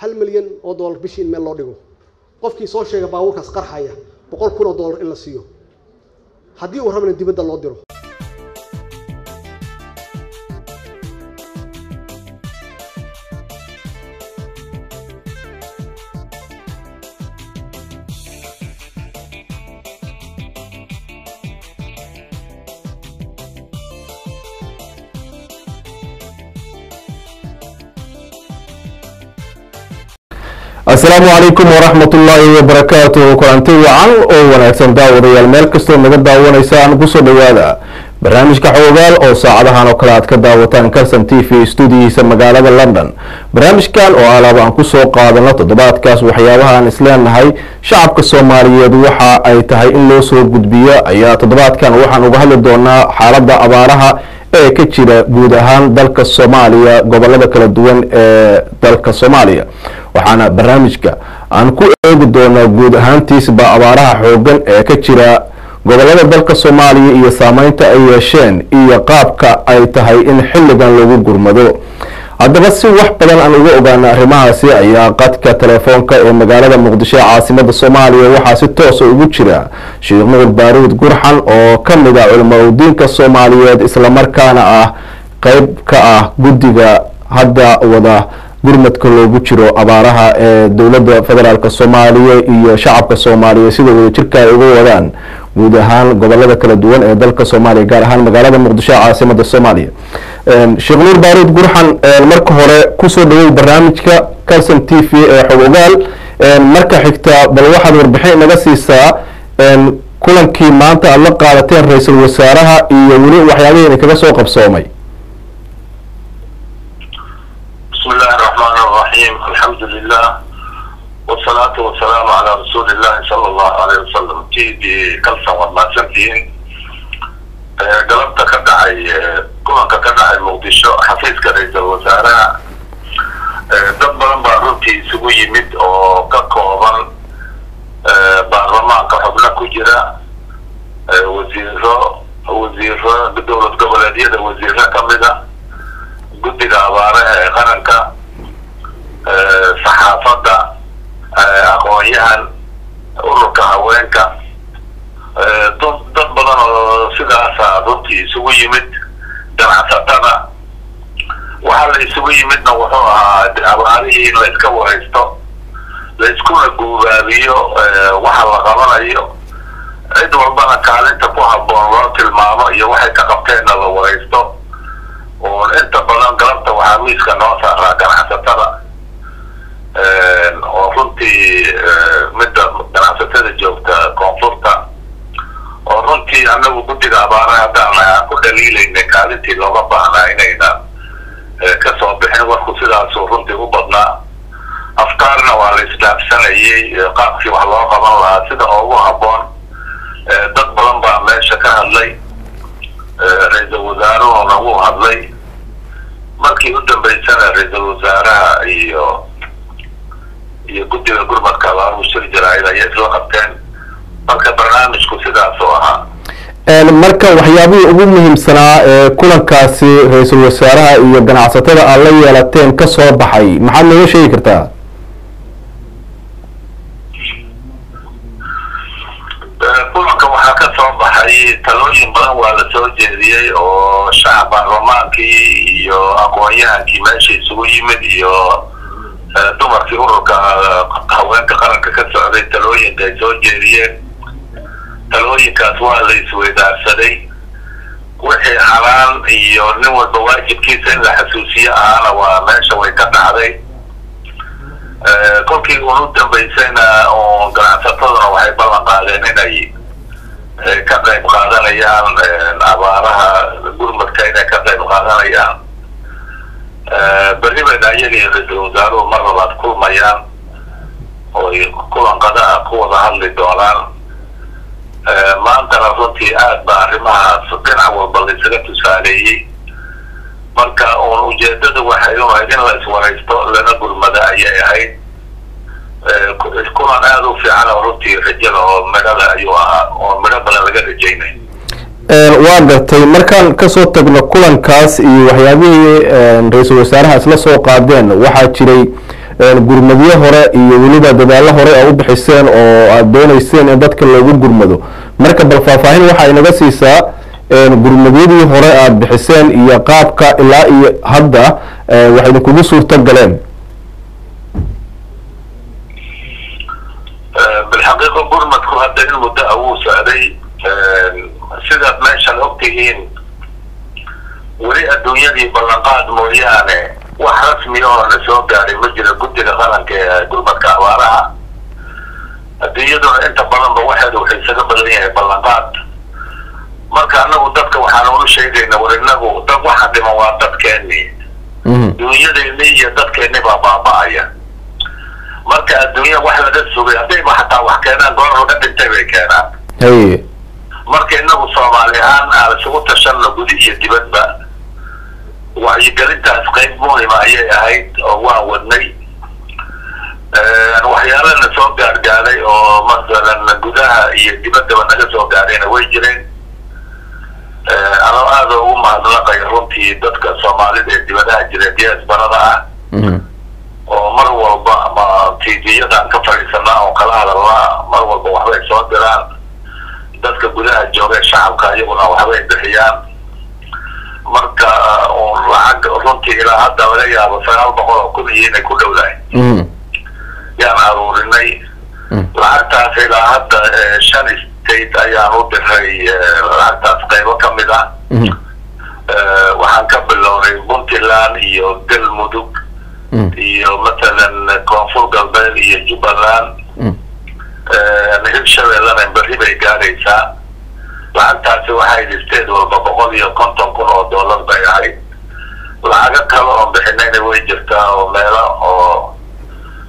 hal milyan oo dollar bishii in meel loo dhigo. Qofkii soo sheega baabuurkaas qarxaya boqol kun oo dollar in la siiyo. Haddii uu rabana dibadda loo diro asalaamu calaykum waraxmat ullaahi wabarakaatuhu kulanti wacan oo wanaagsan daawadayaal. Meel kastoo naga daawanaysaan ku soo dhowaada barnaamijka xoogaal oo saacadahan oo kale aad ka daawataan calson t v stuudiyihiisa magaalada london. Barnaamijkan oo alaaba aan ku soo qaadano toddobaadkaas waxyaabaha aan isleenahay shacabka soomaaliyeed waxa ay tahay in loo soo gudbiyo ayaa toddobaadkan waxaan uga hadli doonaa xaaladda abaaraha ee ka jira guud ahaan dalka soomaaliya gobollada kala duwan ee dalka soomaaliya waxaana barnaamijka aan ku eegi doonaa guud ahaantiisba abaaraha xoogan ee ka jira. Gobolada dalka soomaaliya iyo saameynta ay yeesheen iyo qaabka ay tahay in xilligan lagu gurmado. Haddaba si wax badan aan uga ogaana arrimahaasi ayaa qadka telefoonka ee magaalada muqdisho ee caasimada soomaaliya waxaa si toosa ugu jira. Sheekh nuur baaruud gurxan oo ka mid ah culamo udiinka soomaaliyeed islamarkaana ah qeyb ka ah guddiga hadda wada gurmadka loogu jiro abaaraha ee dowladda federaalk soomaaliya iyo shacabka soomaaliya sida wadajirka ay uga wadaan guud ahaan gobollada kala duwan ee dalka soomaaliya gaar ahaan magaalada muqdisho ee caasimada soomaaliya. Sheekh nuur baaruud gurxan marka hore ku soo dhawow barnaamijka calson t v ee xog ogaal marka xigta bal waxaad warbixin naga siisaa kulankii maanta aada la qaadateen ra'iisul wasaaraha iyo weli waxyaabihii kaga soo qabsoomay alxamdu lilah wsalaatu wasalaamu calaa rasuuli illahi sala allahu aleyh wasalam td kalsan waad mahadsantihiin eh, galabta ka dhacay eh, kulanka ka dhacay muqdisho xafiiska ra'iisal wasaaraha eh, dad badan baa runtii isugu yimid oo ka kooban baarlamaanka xubno ku jira wasiiro wasiiro dowlad goboleedyada wasiiro kamida ah, guddiga abaaraha ee qaranka saxaafadda aqoon-yahan ururka haweenka dad dad badan oo sidaasa runtii isugu yimid ganacsatada. Waxaa la isugu yimidna wuxuu ahaa abaarihii in la iska waraysto la iskuna guubaabiyo waxa la qabanayo. Cid walbana kaalinta ku habboon loo tilmaamo iyo waxay ka qabteenna la waraysto oo inta badan galabta waxaa miiska noo saaraa ganacsatada oo runtii midda ganacsatada joogta koonfurta oo runtii anagu guddiga abaaraha haddaan aan ku dhaliilayna kaalintii looga baahnaa inayna ka soo bixin warku sidaasuu runtii u badnaa afkaarna waa la isdaabsanayay qaabkii wax loo qaban lahaa sida ugu habboon dad badan baa meesha ka hadlay ra'iisul wasaaruhuna wuu hadlay markii u dambeysana ra'iisul wasaaraha iyo iyo guddiga gurmadka shir jaraa'id ayay isla qabteen. Marka barnaamijku sidaasuu ahaa. Marka waxyaabihii ugu muhiimsanaa ee kulankaasi ra'iisul wasaaraha iyo ganacsatada aad la yeelateen ka soo baxay maxaad nooga sheegi kartaa? Kulanka waxaa ka soo baxay talooyin badan waa la soo jeediyey oo shacab baarlamaankii iyo aqoon-yahankii meesha isugu yimid iyo dumarkii ururka haweenka qaranka ka socday talooyinka ay soo jeediyeen talooyinkaas waa la isweydaarsaday wixii xalaan iyo nin walba waajibkiisa in la xasuusiyo ahaana waa meesha way ka dhacday kolkii uun u dambeysayna oo ganacsataduna waxay ballan qaadeen inay ka qayb qaadanayaan abaaraha gurmadka inay ka qayb qaadanayaan berri bayna iyagii ra'iisul wasaaruhu mar labaad kulmayaan ooy kulan qadaa ku wada hadli doonaan maantana runtii aad ba arrimahaas dhinac walba la isaga tusaaleeyey marka uun ujeedada waxay u ahayd in la iswaraysto lana gurmada ayay ahayd kulan aada u fiican oo runtii rajada oo midhada ayuu ahaa oo midho badan laga rajaynay waa gartay markaan ka soo tagno kulankaas iyo waxyaabihii ra'iisul wasaaraha isla soo qaadeen waxaa jiray gurmadyo hore iyo weliba dadaallo hore a u bixiseen oo aad dooneyseen in dadka loogu gurmado. Marka bal faahfaahin waxaa inaga siisaa gurmadyadii hore aad bixiseen iyo qaabka ilaa iyo hadda wax idinkugu suurto galeen hadda in muddo a wuu socday sidaad meeshan ogtihiin weli adduunyadii ballanqaad mooyaane wax rasmi oo na soo gaaray ma jira guddiga qaranka ee gurmadka abaaraha adduunyaduna inta badanba waxeeda waxay isaga badan yahay ballanqaad. Marka anagu dadka waxaan ulu sheegayna war inagu dad waxa dhiman waa dadkeennii. Adduunyadeennii iyo dadkeennii baa baaba'aya. Marka adduunya wax laga sugay haddayba xataa wax keenaan goor laga dhintay bay keenaan marka inagu soomaali ahaan aan isugu tashanno gudi iyo dibadba wacyigelintaas qayb muhima ayay ahayd oo waan wadnay. Waxyaalana soo gaargaaday oo masalan gudaha iyo dibaddaba naga soo gaarayna way jireen. Anoo aada ugu mahadnaqay runtii dadka soomaalida ee dibadaha jira diasbarada ah. Oo mar walba ama tvyadan ka fadhiisanaa oo kala hadalnaa mar walba waxbay soo diraan dadka gudaha jooga shacabka iyaguna waxbay bixiyaan marka lacag runtii ilaa hadda laga yaabo sagaal boqol oo kun iyo inay ku dhowdahay yaan aruurinay. Lacagtaas ilaa hadda shan state ayaan u diray lacagtaas qaybo ka mid ah. Waxaan ka bilownay puntland iyo galmudug. Iyo mathalan koonfur galbeed iyo jubbaland hirshabeellana berri bay gaaraysaa. Lacagtaasi waxay state walba boqol iyo konton kun oo dollar bay ahayd. Lacago kale oon bixinayna way jirtaa oo meelo oo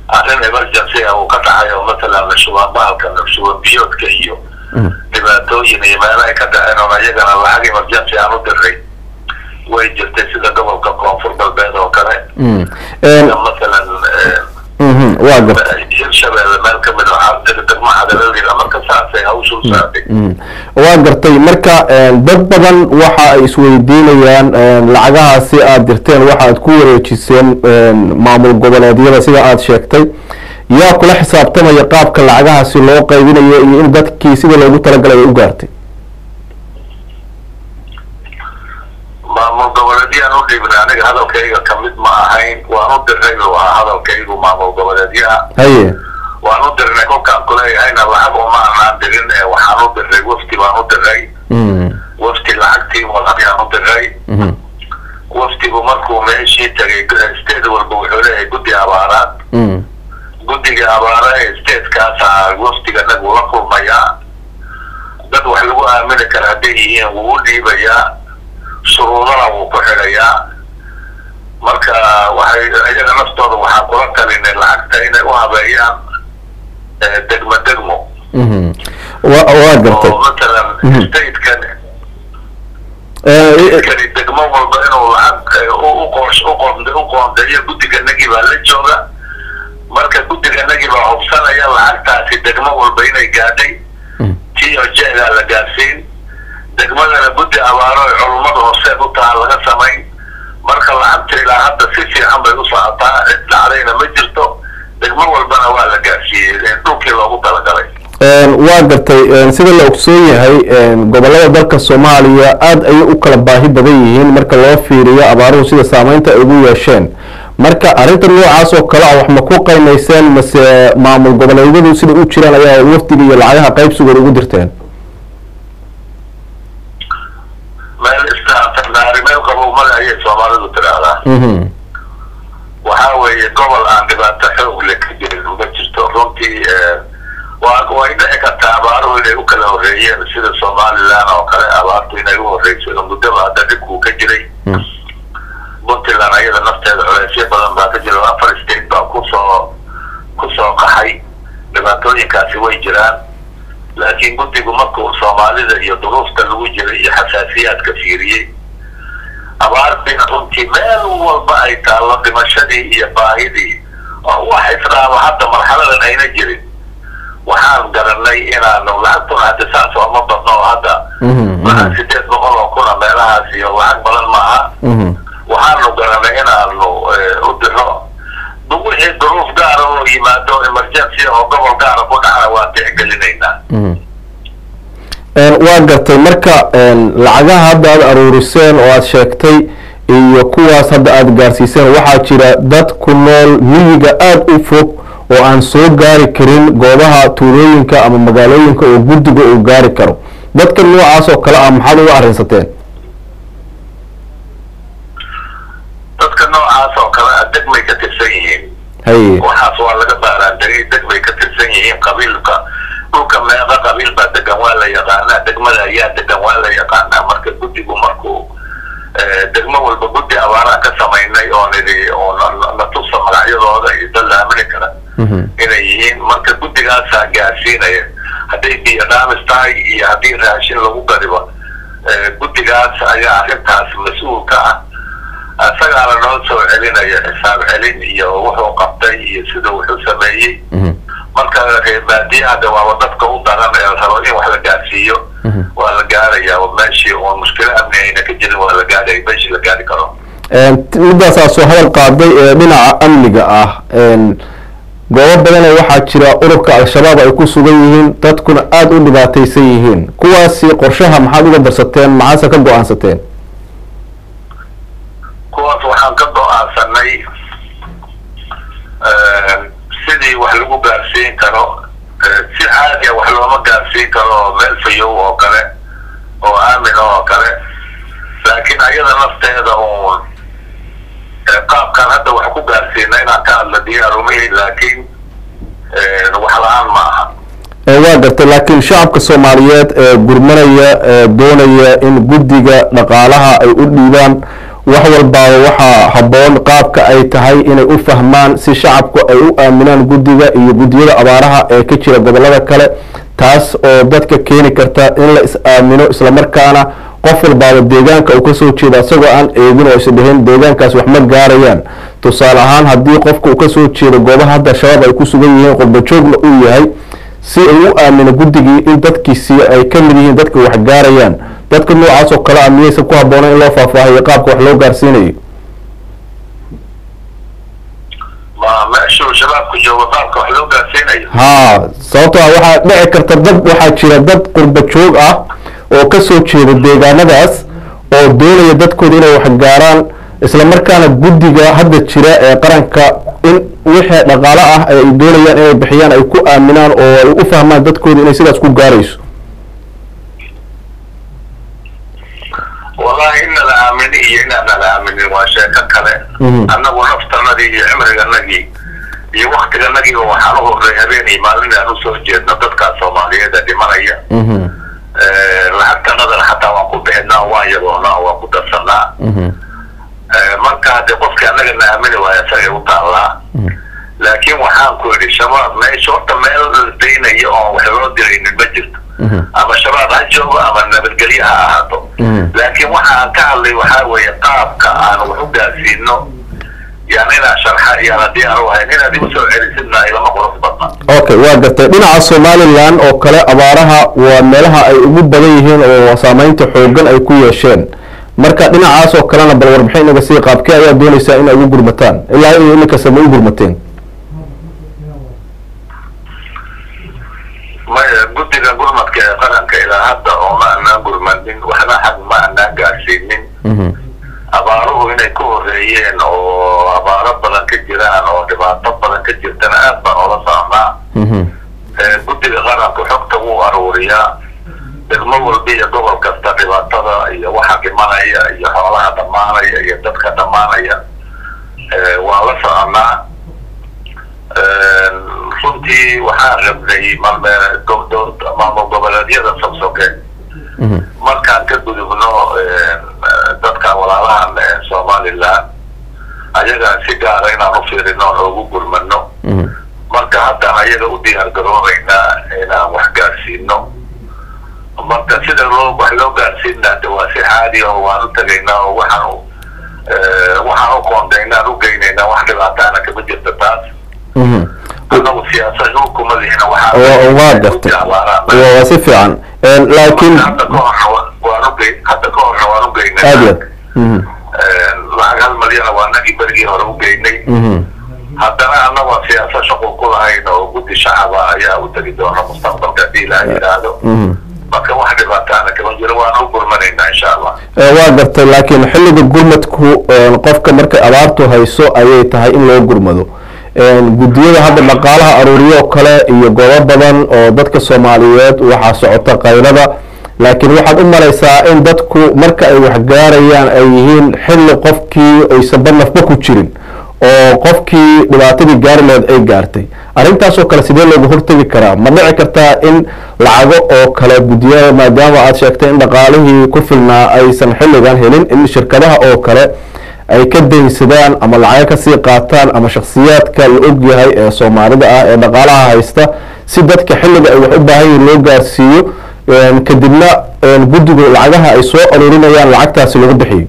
arrin emergency ah uu ka dhacay oo mathalan shuban bahalka shuban biyoodka iyo dhibaatooyin iyo meelo ay ka dhaceen oon ayagana lacag emergency aan u diray way jirtay sida gobolka koonfur galbeed oo kale. Mathalan waa mid ah u socday waa gartay marka dad badan waxa ay isweydiinayaan lacagahaasi aada dirteen waxa aad ku wareejiseen maamul goboleedyada sida aada sheegtay. Yaa kula xisaabtamaya qaabka lacagahaasi loo qaybinayo iyo in dadkii sida loogu talagalay ay u gaartay maamul goboleedyaan u dhiibnay aniga hadalkayga ka mid ma ahayn waan u dirnay buu ahaa hadalkaygu maamul goboleedyaha. Haye. Waan u dirnay kolkaan kuleeyahayna lacag uma anaan dirin ee waxaan u dirnay wafti baan u dirnay. Wafti lacagtii walayaan u dirnay. Waftigu markuu meeshii tagay state walba wuxuu leeyahay guddi abaaraad. Guddiga abaara ee statekaasa waftiga nagu la kulmayaa dad wax lagu aamini kara hadday yihiin wuu u dhiibayaa shuruudana wuu ku xidhayaa. Marka waxay iyaga naftooda waxaan kula talinay lacagta inay u habeeyaan degmo degmo. Wa waa gartay matalan statekan kani degmo walba inuu lacag uqoos uqoonde u qoondeeyo guddiganagii baa la jooga. Marka guddiganagii baa hubsanaya lacagtaasi degmo walba inay gaadhay. T o la gaarsiin degmadana guddi abaaro ay culummada hooseed laga samayn marka lacagta ilaa hadda si fiican bay u socotaa. Cid dhacdayna ma jirto. Degmo walbana waa la gaarsiiyey. Dhulkii loogu talagalay. Waa gartay sida la ogsoon yahay gobollada dalka soomaaliya aada ayay u kala baahi badan yihiin marka loo fiiriyo abaaruhu sida saameynta ay ugu yeesheen. Marka arrinta noocaas oo kale ah wax ma ku qaymayseen mase maamul goboleedyadu sida u jiraan ayaa wafdiga iyo lacagaha qaybsigooda ugu dirteen meel istaafirnaari qabowmada ayay soomaalidu tidhaahdaa waxaa weeye gobol aan dhibaato xoog le ka jirin ma jirto. Runtii waa way dhici kartaa abaaruhu inay u kala horreeyeen sida somaliland oo kale. Abaartu inay u horreysay oo muddaba hadda dhibkuu ka jiray. Puntland ayada nafteeda culeysyo badan baa ka jira. Afar state baa ku soo ku soo qaxay. Dhibaatooyinkaasi way jiraan. Laakiin guddigu markuu soomaalida iyo duruufta lagu jiray iyo xasaasiyaadka fiiriyey abaartiina runtii meel walba ay taallo dhimashadii iyo baahidii. Oo wax israaba hadda marxaladan ayna jirin. Waxaan garanay inaanu lacagtuna hadda saas ooma badno oo hadda waxaa sideed boqol oo kuna meelahaas iyo lacag badan maaha waxaanu garanay inaanu u diro wixii duruuf yimaado emergency oo gobol gaara ku dhacana waan tixgelinaynaa waa gartay marka lacagaha hadda aada aruuriseen oo aada sheegtay iyo kuwaas hadda aada gaarsiiseen waxaa jira dad ku nool miyiga aada u fog oo aan soo gaari karin goobaha tuulooyinka ama magaalooyinka oo guddiga uu gaari karo. Dadka noocaas oo kale ah maxaad uga arrinsateen dadka noocaas oo kale ah degmay ka tirsan yihiin. Haye. Waxaas waa laga baaraantegay degmay ka tirsan yihiin qabiilka dhulka meeqa qabiil baa degan waa la yaqaanaa degmada ayaa degan waa la yaqaanaa. Marka guddigu markuu degmo walba guddi abaaraan ka samaynay oo nidhi oo na tusa magacyadooda iyo dad la aamini kara. Inay yihiin marka guddigaasaa gaarsiinaya. Hadday biyo dhaamis tahay iyo haddii raashin lagu garibo guddigaas ayaa arrintaas mas'uul ka ah. Isagaana noo soo celinaya xisaab celin iyo wuxuu qabtay iyo sida wuxuu sameeyey marka reebaadiyahada waaba dadka u daran ee rabo in wax la gaarsiiyo waa la gaaraya meeshii uun mushkilo amni ayna ka jirin waa la gaaraya meeshii la gaari karo. Midaasaa soo hadal qaaday ee dhinaca amniga ah. Goobo badanee waxaa jira ururka al-shabaab ay ku sugan yihiin dadkuna aada u dhibaataysan yihiin. Kuwaasi qorshaha maxaad uga darsateen maxaase ka go'aansateen? Kuwaas waxaan ka go'aansanay sidii wax lagu gaarsiin karo si caadiya wax looma gaarsiin karo meel fayow oo kale oo aamin oo kale. Laakiin ayada nafteeda uun qaabkan hadda wax ku gaarsiina inaan ka hadla diyaarumihi laakiin wax la'aan ma aha. Waa gartay laakiin shacabka soomaaliyeed ee gurmanaya ee doonaya in guddiga dhaqaalaha ay u dhiibaan wax walbaaba waxaa habboon qaabka ay tahay inay u fahmaan si shacabku ay u aaminaan guddiga iyo guddiyada abaaraha ee ka jira gobollada kale taas oo dadka keeni karta in la is-aamino islamarkaana qof walbaaba deegaanka uu ka soo jeeda isagoo aan eegin oo isdhihin deegaankaas wax ma gaarayaan. Tusaale ahaan haddii qofka uu ka soo jeedo goobaha hadda shabaab ay ku sugan yihiin qurbajoogna uu yahay si uu u aamino guddigii in dadkiisii ay ka mid yihiin dadka wax gaarayaan dadka noocaas oo kale a miyaysan ku habboonayn in loo faahfaahiyo qaabka wax loo gaarsiinayo haa sababto ah waxaa dhici karta dad waxaa jira dad qurba joog ah oo ka soo jeeda deegaanadaas oo doonaya dadkooda inay wax gaaraan islamarkaana guddiga hadda jira ee qaranka in wixii dhaqaalo ah ay doonayaan inay bixiyaan ay ku aaminaan oo ay u fahmaan dadkooda inay sidaas ku gaarayso wallahi in nala aamini iyo inaan nala aaminin waa sheeko kale annagu naftanadii iyo cimriganagii iyo waktiganagiiba waxaan u horray habeenay maalin aan u soo jeedno dadkaa soomaaliyeed ee dhimanaya lacagtanadana xataa waan ku bixinaa waan yadoonaa waan ku darsanaa marka hadee qofkii annaga na aamini waaya isagay u taallaa laakiin waxaan ku idhi shabaab meesha horta meel la daynayo oon wax loo diraynin ma jirto ama shabaab ha joogo ama nabadgelye ha ahaato. Laakiin waxa aan ka hadlay waxaa weeye qaabka aan wax u gaarsiino yani inaan sharxa iyaana diyaar u ahayn inaad igu soo celisidna ilama qurux badna okay waa gartay. Dhinaca somalilan oo kale abaaraha waa meelaha ay ugu badan yihiin oo saameynta xoogan ay ku yeesheen. Marka dhinacaas oo kalena bal warbixin inaga sii qaabkee ayaa doonaysaa in ay ugu gurmataan. Ilaa iyo iminkasta ma u gurmateen maya guddiga gurmadka ee qaranka ilaa hadda oo ma anaan gurmanin waxna xag ma anaan gaarsiinin. Abaaruhu inay ka horeeyeen oo abaaro badan ka jiraan oo dhibaato badan ka jirtana aad baan oola socnaa guddiga qaranka xogta wuu aruuriyaa. Degmo walba iyo gobol kasta dhibaatada iyo waxa dhimanaya iyo xoolaha dhammaanaya iyo dadka dhammaanaya. Waan la soconaa runtii waxaan rabnay malme maamul goboleedyada sogsoge markaan ka gudubno dadka walaalahan somalilan ayaga si gaara inaan u fiirino oon ugu gurmano marka haddaan ayaga u diyaar garoobaynaa inaan wax gaarsiino marka sida loo wax loo gaarsiinaa de waa si caadi oo waan u tagaynaa oo waxaan waxaan u qoondaynaan u geynaynaa wax dhibaataana kama jirta taas lihna waa gartay waa si fiican. Laakiin u geynay aad yaad lacag hal malyana waa nagii berigii hore u geynay haddana annagoo siyaasad shuqul ku shacaba ayaa u tegi doona mustaqbalka haddii ilaah yidhaahdo marka wax dhibaataana kama jiro waan u gurmanaynaa insha allah waa gartay laakiin xilliga gurmadku qofka markay abaartu hayso ayay tahay in loo gurmado guddiyada hadda dhaqaalaha aruuriyo kale iyo goobo badan oo dadka soomaaliyeed waxaa socota qaylada. Laakiin waxaad u malaysaa in dadku marka ay waxgaarayaan ay yihiin xilli qofkii aysanba nafba ku jirin oo qofkii dhibaatadii gaari laheed ay gaartay. Arrintaas oo kale sidee looga hortegi karaa? Ma dhici kartaa in lacago oo kale guddiyada maadaama aad sheegtay in dhaqaalihii ku filnaa aysan xilligan helin in shirkadaha oo kale ay ka daynsadaan ama lacago ka sii qaataan ama shakhsiyaadka la og yahay ee soomaalida ah ee dhaqaalaha haysta si dadka xilliga ay wax u baahan yihiin loo gaarsiiyo kadibna guddigu lacagaha ay soo aruurinayaan lacagtaasi lagu bixiyo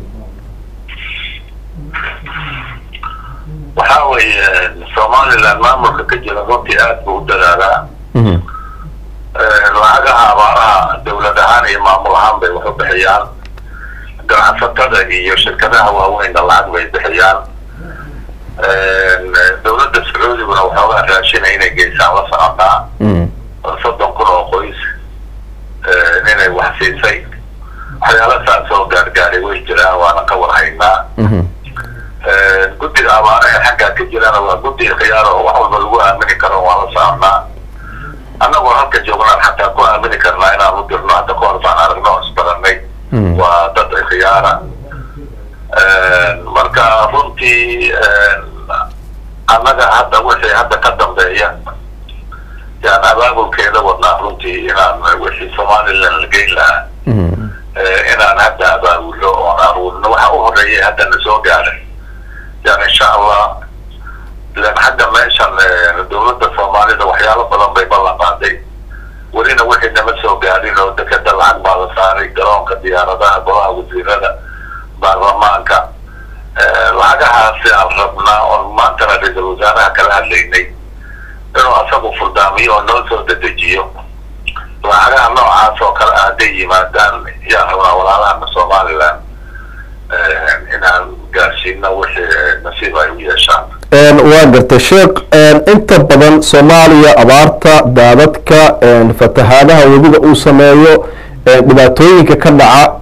waxaa weeye somaliland maamulka ka jira runtii aad buu u dadaalaa lacagaha abaaraha dawlad ahaan iyo maamul ahaan bay wax u bixiyaan ganacsatada iyo shirkadaha waaweynna lacag bay bixiyaan. Dawladda sacuudiguna waxoogaa raashina inay geysaan la socotaa. Soddon kun oo qoys. Inay wax siisay. Waxyaala saas oo gaargaaray way jiraan waana ka warhaynaa. Guddiga abaaraha xaggaa ka jirana waa guddi khiyaar oo wax walba lagu aamini karo waan la soconaa annagoo halka joognaan xataa ku aamini karnaa inaan u dirno hadda kahor baan aragno isbaranay waa dad khiyaara marka runtii annaga hadda wixii hadda ka dambeeya yaan abaabulkeeda wadnaa runtii inaan wixii somaliland la geyn lahaa. Inaan hadda abaabulno oon aruurino waxa u horeeyay haddana soo gaaray. Yani insha allah ilan hadda meeshan dawladda soomaalida waxyaalo badan bay ballan qaaday. Welina wixii nama soo gaadhin oo dekeda lacag baa la saaray garoonka diyaaradaha golaha wasiirada baarlamaanka. Lacagahaasi aan rabnaa oon maantana ra'iisal wasaaraha kala hadlaynay inuu asagu furdaamiyo oo noo soo dedejiyo. Lacagaha noocaas oo kale ah yimaadaan yaa rabnaa walaalahana somaliland. Inaan gaarsiino wixii nasiib ay u yeeshaan. Waa gartay sheekh inta badan soomaaliya abaarta daadadka fatahaadaha webiga uu sameeyo dhibaatooyinka ka dhaca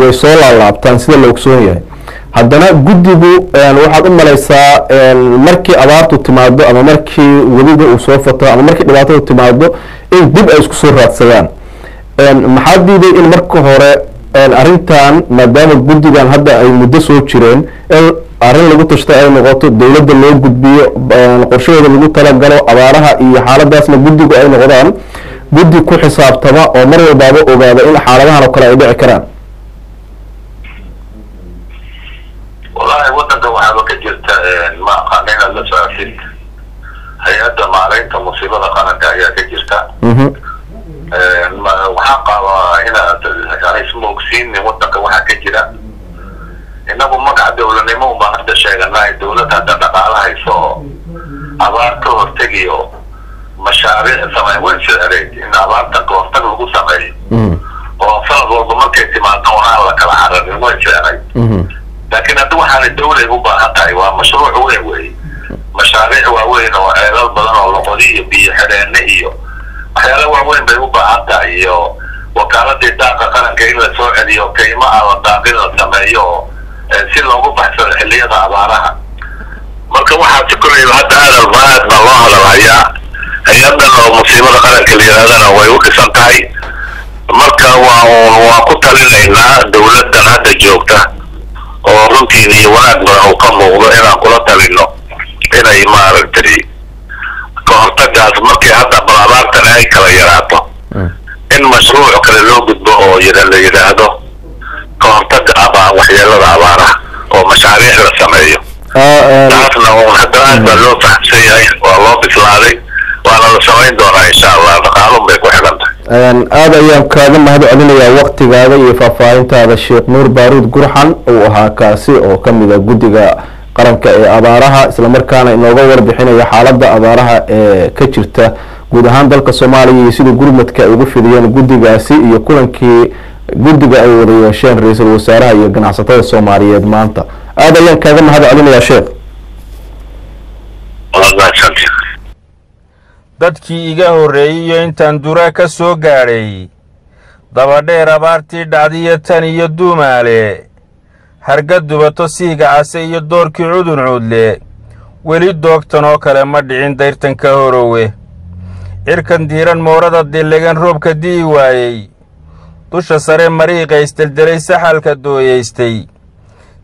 way soo laalaabtaan sida la ogsoon yahay. Haddana guddigu waxaad u malaysaa markii abaartu timaado ama markii webiga uu soo fato ama markii dhibaatadu timaado in dib ay isku soo raadsadaan. Maxaa diiday in marka hore arrintan maadaama guddigan hadda ay muddo soo jireen in arrin lagu tashta ay noqoto dowladda loo gudbiyo qorshahooda lagu talagalo abaaraha iyo xaaladaasna guddigu ay noqdaan guddi ku xisaabtama oo mar walbaaba ogaada in xaaladahan oo kale ay dhici karaan. Wallahi waddanka waxaaba ka jirta ma aqaana inaad la socotid hay'adda maaraynta musiibada qaranka ayaa ka jirta. Waxaan qabaa inaad ismoogsiinin waddanka waxaa ka jira. Inagu magaca dawladnimo unbaan hadda sheeganahay dawlad hadda dhaqaala hayso oo abaar ka hortegiyo mashaariic samey way ficleyd in abaartan ka hortag lagu sameeyo. Oo sanad walba markay timaado unaan la kala cararin way ficleyd laakiin hadda waxaana dawlay u baahan tahay waa mashruuc weyn wey mashaariic waaweyn oo ceelal badan oo loqodi iyo biyo xidheene iyo waxyaala waaweyn bay u baahan tahay iyo wakaaladii daaqa qaranka in la soo celiyo kaymaha la daaqin la sameeyo oo si loogu baxsado xilliyada abaaraha. Marka waxaasi kolleyba hadda aadal baaad baa loo hadalhayaa hay'adan oo musiibada qaranka la yidhahdana way u dhisan tahay marka waa waa ku talinaynaa dawladdan hadda joogta oo runtiin iyo wanaag badan uu ka muuqdo inaan kula talino inay maaragtay ka hortagaas markii hadda bal abaartan ay kala yaraato in mashruuc kale loo gudbo oo la yidhaahdo ka hortaga abaa waxyeelada abaaraha oo mashaariic la sameeyo taasna un hadda aad baa loo fahamsan yahay waa loo bislaaday waana la samayn doonaa insha allah. Dhaqaalun bay ku xidhan tahay. Aada ayaan kaaga mahad celinayaa waktigaada iyo faahfaahintaada sheekh nuur baaruud gurxan. Uu ahaa kaasi oo ka mid a guddiga qaranka ee abaaraha islamarkaana inooga warbixinaya xaaladda abaaraha ee ka jirta. Guud ahaan dalka soomaaliya iyo sida gurmadka ay ugu fidiyeen guddigaasi iyo kulankii guddiga ay wada yeesheen ra'iisul wasaaraha iyo ganacsatada soomaaliyeed maanta. Aada ayaan kaaga mahad celinayaa sheekh dadkii iga horreeyey iyo intaan dura ka soo gaadhay. Dabadheer abaartii dhacdiyo tan iyo duumaale. Harga dubato siiga case iyo doorkii cudun cuudle weli doogtan oo kale ma dhicin dayrtanka horowe cirkan diiran moorada dillegan roobka di'i waayey. Dusha sare mariiqa isdeldelay saxalka dooyaystay.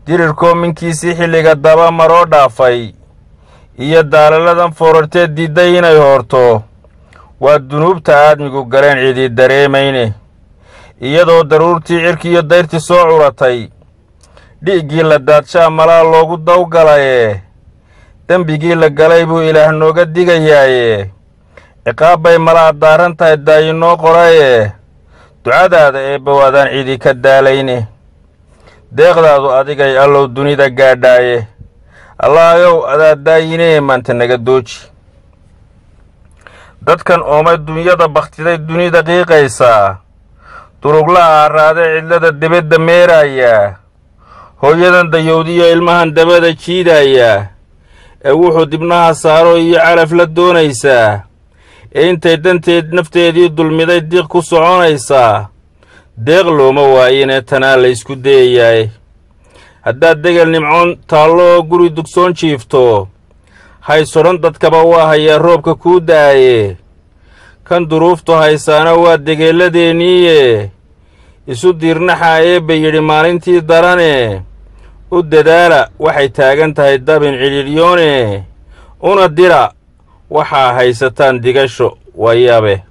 Dirirkoo minkiisii xilliga daba maroo dhaafay iyo daalalladan foorarteed diidday inay hoorto waa dunuubta aadmigu galeen cidi dareemayne iyadoo daruurtii cirkiiyo dayrtii soo curatay. Dhiiggii la daadshaa malaa loogu dawgalaye. Dembigii la galay buu ilaah nooga digayaaye. Ciqaab bay malaa daaran tahay daayinoo qoraye ducadaada eebbowaadaan cidi ka daalayne. Deeqdaadu adigay allow dunida gaadhaaye allaayow adaa daayinee maanta naga dooji. Dadkan oomay dunyada bakhtiday dunida qiiqaysaa duruglaha arraadee cidlada debedda meeraaya hooyadan dayowdiyo ilmahan dabada jiidaaya ee wuxuu dibnaha saaro iyo calaf la doonaysaa. Ee intay danteed nafteedii dulmiday diiq ku soconaysaa. Deeq looma waayinee tanaa la ysku dayayaay haddaad degel nimcoon taallo guri dugsoon jiifto. Haysodhan dadkaba waa hayaa roobka kuu da'aye. Kan duruuftu haysaana waa degeelladeeniiye isu diirnaxa eebba yidhi maalintii darane. U dadaala waxay taagan tahay dabin cidhidhyoone una dira waxaa haysataan digasho waayabe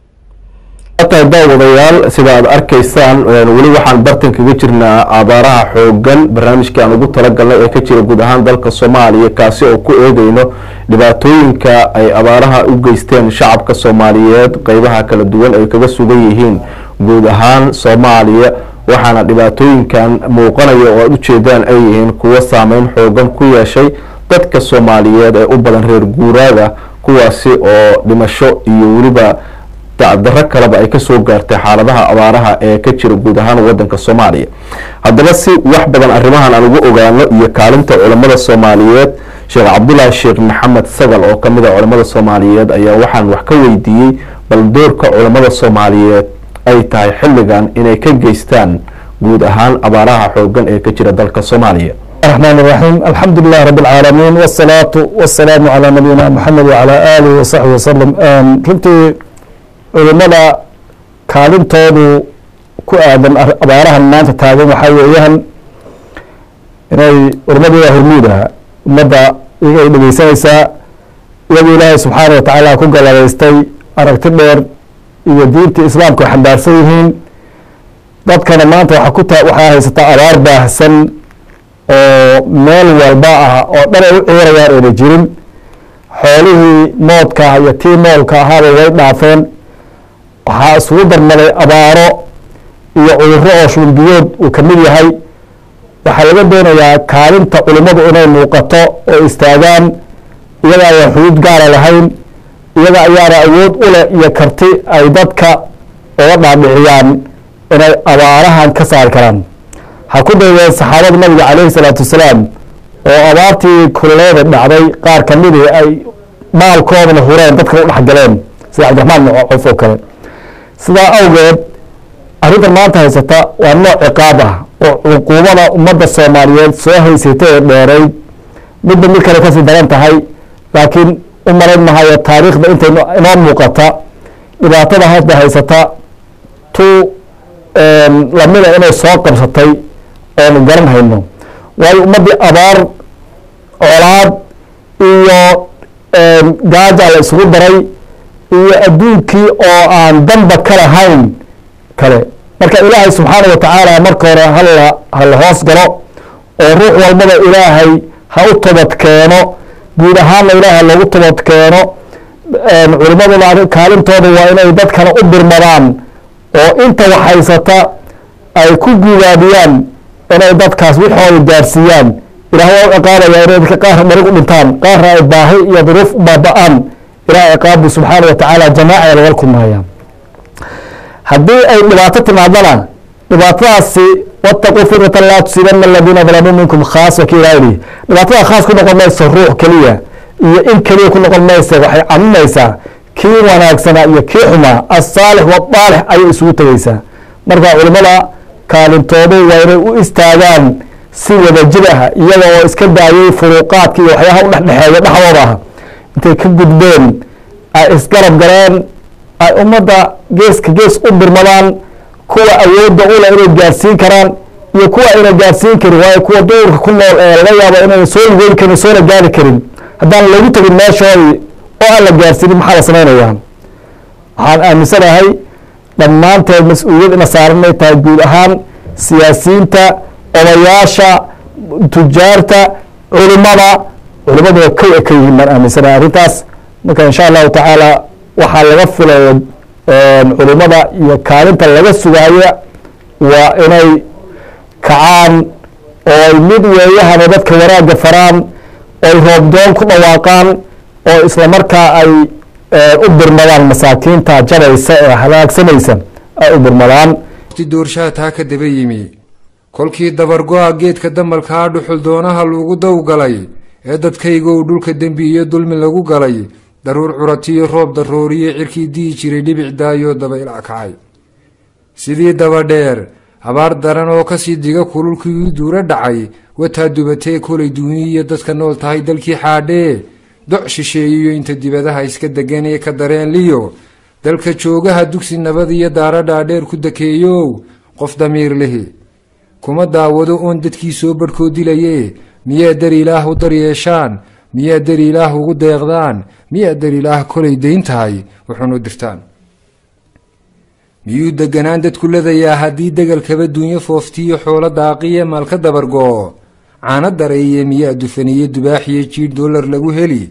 tahay daawadayaal sida aad arkaysaan weli waxaan bartan kaga jirnaa abaaraha xoogan barnaamijkii aan ugu talagalnay ee ka jira guud ahaan dalka soomaaliya kaasi oo ku eegeyno dhibaatooyinka ay abaaraha u geysteen shacabka soomaaliyeed qeybaha kala duwan ay kaga sugan yihiin guud ahaan soomaaliya. Waxaana dhibaatooyinkan muuqanaya oo aad ujeedaan ay yihiin kuwo saameyn xoogan ku yeeshay dadka soomaaliyeed ee u badan reer guuraaga kuwaasi oo dhimasho iyo weliba dacdaro kaleba ay kasoo gaartay xaaladaha abaaraha ee ka jira guud ahaan wadanka soomaaliya haddaba si wax badan arrimahan aan ugu ogaano iyo kaalinta culammada soomaaliyeed sheekh cabdulaahi sheekh maxamed sagal oo kamid a culammada soomaaliyeed ayaa waxaan wax ka weydiiyey bal doorka culammada soomaaliyeed ay tahay xilligan inay ka geystaan guud ahaan abaaraha xoogan ee ka jira dalka soomaaliya الرحمن الرحيم الحمد لله رب العالمين والصلاة والسلام على نبينا محمد وعلى آله وصحبه وسلم runtii culimada kaalintoodu ku aadan abaarahan maanta taagan waxaa weeyaan inay culimadii hormuud aha ummadda iyaga ay dhegeysanaysaa iyagoo ilaahay subxaana watacaala ku galabaystay aragti dheer iyo diinta islaamka xambaarsan yihiin. Dadkana maanta waxaa ku ta waxaa haysataa abaar baahsan oo meel walba ah oo dhan ay u ciirayaan ayna jirin. Xoolihii moodka iyo tii moolka ahaaba way dhaafeen waxaa isugu darmaday abaaro iyo cudurro oo shulbiyood uu ka mid yahay. Waxaa laga doonayaa kaalinta culimmadu inay muuqato oo istaagaan. Iyaga ayaan xuduud gaara lahayn. Iyaga ayaana awood u leh iyo karti ay dadka uga dhaadhiciyaan inay abaarahan ka saari karaan. Ha ku daydeen saxaabada nabiga calayhi salaatu wasalaam oo abaartii kuleeda dhacday qaar ka midii ay maalkoodana hureen dadka u dhexgaleen sida cabdiraxmaan cof oo kale sidaa awgeed arrintan maanta haysata waa nooc ciqaab ah oo cuquubada ummadda soomaaliyeed soo haysatay ee dheeray. Midba mid kale ka sii daran tahay laakiin u malayn mahayo taariikhda intay inoo muuqata dhibaatada hadda haysata tu lamida inay soo qabsatay oonu garan hayno. Waayo ummaddii abaar colaad iyo gaaja la isugu daray iyo adduunkii oo aan danba ka lahayn kale. Marka ilaahay subxaana wa tacaala marka hore hala hala hoos galo oo ruux walbaba ilaahay ha u tobad keeno guud ahaanna ilaahay loogu tobad keeno culimaduna kaalintooda waa inay dadkana u birmadaan oo inta wax haysata ay ku gudaabiyaan inay dadkaas wixooda gaarsiiyaan. Ilaah waa u ciqaabaya inay dadka qaarna dharig u dhintaan qaarna ay baahi iyo duruuf baaba-aan ilaah ciqaabu subxaana wa tacaala jamaaca lagala kulmaya haddii ay dhibaato timaadana dhibaatadaasi wataquu fitnatan laa tusiibana aladiina dalamuu minkum khaasa ka ilaah yihi dhibaatada khaas ku noqon maysa ruux keliya iyo in keliya ku noqon maysa waxay caminaysaa kii wanaagsanaa iyo kii xumaa asaalix wadaalix ayay isugu tegeysaa marka culimmada kaalintoodu waa inay u istaagaan si wadajir ah iyaga oo iska daayay furuuqaadka iyo waxyaaha u dhexdhexeeya dhexdooda. ah intay ka gudbeen ay isgarab galeen ay ummadda geeska gees u birmadaan kuwa awoodda ule inay gaarsiin karaan iyo kuwa ayna gaarsiin karin waayo kuwa duurka ku nool ee laga yaabo inayna soo lugeyn karin soona gaari karin. Haddaan lagu tegin meeshoodii oo aan la gaarsiinin maxaa la samaynayaa? Waxaan aaminsanahay dhammaanteed mas'uuliyad ina saaran inay tahay guud ahaan siyaasiyiinta odayaasha tujaarta culimada culimaduna kow a ka yihiin baan aaminsanahay arrintaas marka insha allahu tacaala waxaa laga filayo culimada iyo kaalinta laga sugaayo waa inay kacaan oo mid weeyahana dadka wanaagga faraan oy roobdoon ku dhawaaqaan oo isla markaa ay u birmadaan masaakiinta jabaysa ee halaagsanaysa ay u birmadaan doorshaha taa ka daba yimi. Kolkii dabargo-a geedka damalkaa dhuxul doonaha lagu dawgalay ee dadkaygow dhulka dembi iyo dulmi lagu galay daruur curatiyo roob darooriye cirkii dihi jiray dhibic daayoo dabaylac kacay. Sidii dabadheer abaar daran oo ka sii diga kululkii duuro dhacay wataa dubatee kolay duuniyiyo dadka nool tahay dalkii xaadhee doc shisheeyiyo inta dibadaha iska degan ee ka dareen liyo dalka joogaha dugsi nabad iyo daara dhaadheer ku dakeeyow qof damiir lihi. Kuma daawado oon dadkii soo barhkoo dilaye miyaa dar ilaah u daryeeshaan miyaa dar ilaah ugu deeqdaan miyaa dar ilaah kolay dayn tahay wuxuunu dirtaan. Miyuu deganaan dadku ladayaa haddii degalkaba duunyo fooftiyo xoolo daaqiya maalka dabargoo caano dareeye miyaa dufaniye dubaaxiyo jiidh dollar lagu heli.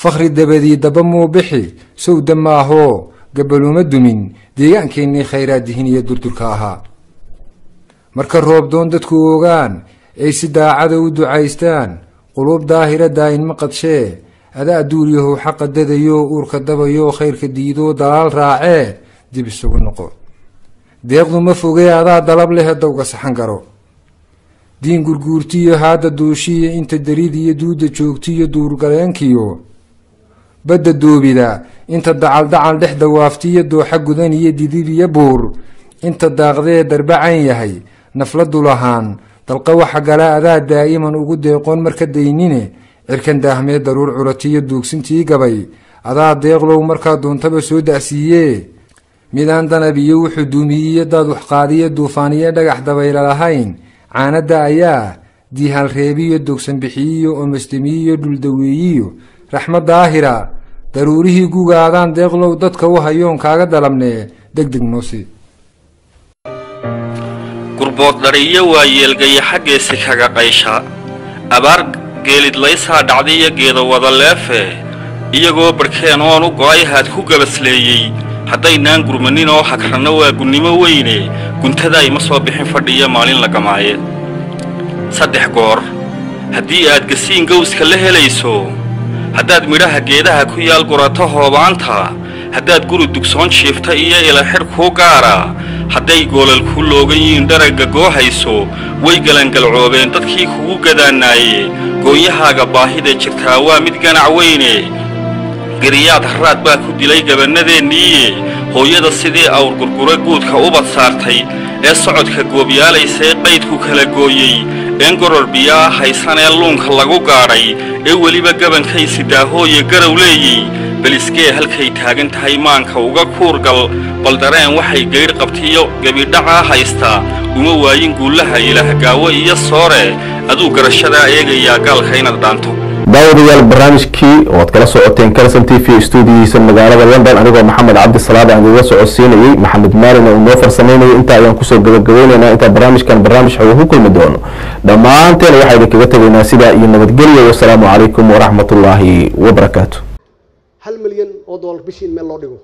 Fakhri dabadii daba muu bixi sowda maahoo gabaluma dumin deegaankeenii khayraad dihin iyo durdurka ahaa. Marka roobdoon dadku ogaan ay si daacada u ducaystaan quluub daahira daa'inma qadshee adaa duulyahow xaqa dadayo uurka dabayo khayrka diidoo dalaal raacee dib isugu noqo. Deeqdu ma fogee adaa dalab lehe dowga saxan garo. Diin gurguurtiyo haadda duushiyo inta daridiyo duudda joogtiyo duurgaleenkiyo. Badda doobida inta dacal-dacal dhex dawaaftiyo dooxa gudan iyo didid iyo buur. Inta daaqdee darbacan yahay nafladu lahaan dalqa waxa gala adaa daa'iman ugu deeqoon marka daynine. Cirkan daahmee daruur curatiyo duugsintii gabay. Adaa deeqlow markaa doontaba soo da'siiyee midaan danab iyo wuxuu duumiyiyo daad waxqaadiyo duufaaniyo dhagax dabayla lahayn. Caanada ayaa diihaalreebiyo dogsan bixiyiyo omastemiyiyo dhuldaweeyiyo raxmad daahira daruurihii gugaadaan deeqlow dadka u hayoon kaaga dalabnee deg deg noosi gurbood dhariyo waa yeelgaya xaggeesi kaga qaysha. Abaar geelidlaysaa dhacdiyo geeda wada leefe iyagoo barhkeen oon u go'ay ku gabasleeyey haddaynaan gurmanin oo hagrana waa gunnimo weyne guntada ima soo bixin fadhiya maalin la gamaaye. Saddex goor haddii aad gasiin gawska la helayso haddaad midhaha geedaha ku yaal gurato hoobaanta haddaad guri dugsoon jiifta iyo ilaxidh kuu gaara. Hadday goolal kuu loogan yihiin dharagga goohayso way galangalcoobeen dadkii kugu gadaannaaye goonyahaaga baahida jirtaa waa mid ganac weyne. Geriyaad harraad baa ku dilay gabannadeennii hooyada sidii awr gurgura guudka ubad saartay? Ee socodka goobyaalaysae qaydku kala gooyey. Een goror biyaa haysan ee luunka lagu gaadhay ee weliba gabankaysi daahooye garow leeyey beliskee halkay taagan tahay maanka uga kuurgal bal dareen waxay gaydh qabtiyo gebidhacaa haystaa uma waayin guullaha ilaah gaawo iyo soore. Aduu garashadaa eegayaa gaalka inaad dhaanto. Daawadayaal barnaamijkii oo aad kala socoteen kalson t v stuudiyiisa magaalada london anigoo maxamed cabdi salaad aan idiga socodsiinayey maxamed maalin oo noo farsameynayay intaa ayaan ku soo gabagabaynaynaa intaa barnaamijkan barnaamij xooga ku kulmi doono. Dhammaanteen waxaa idinkaga tegaynaa sidaa iyo nabadgelyo. Wasalaamu calaykum waraxmatullaahi wabarakaatu hal milyan oo dollar bishii in meel loo dhigo.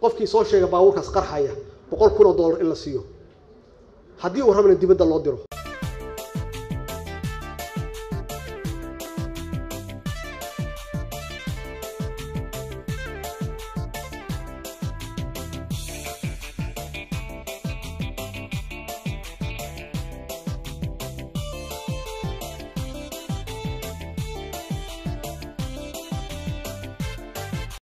Qofkii soo sheega baabuurkaas qarxaya boqol kun oo dollar in la siiyo. Haddii uu rabana dibadda loo diro